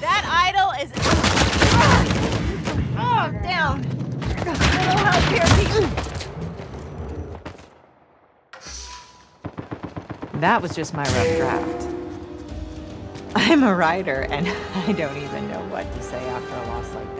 That idol is. Ah! Oh, down. Little help here, Pete. That was just my rough draft. I'm a writer, and I don't even know what to say after a loss like